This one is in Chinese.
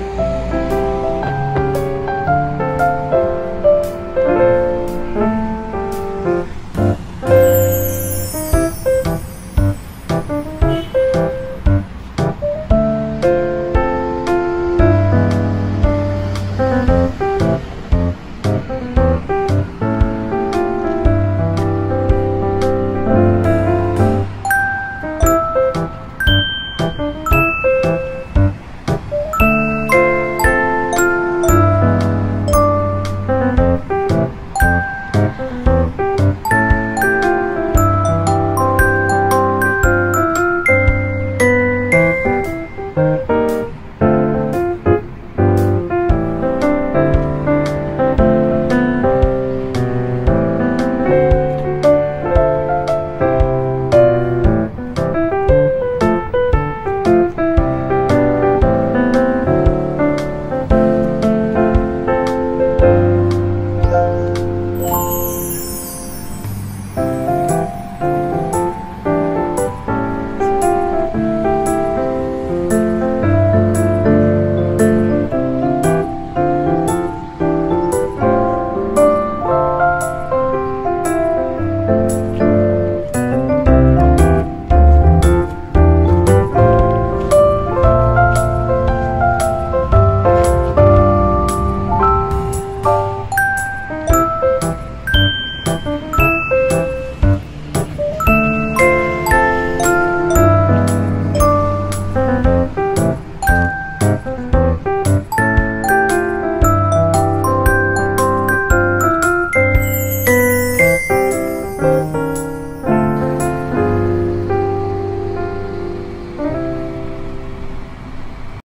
拜。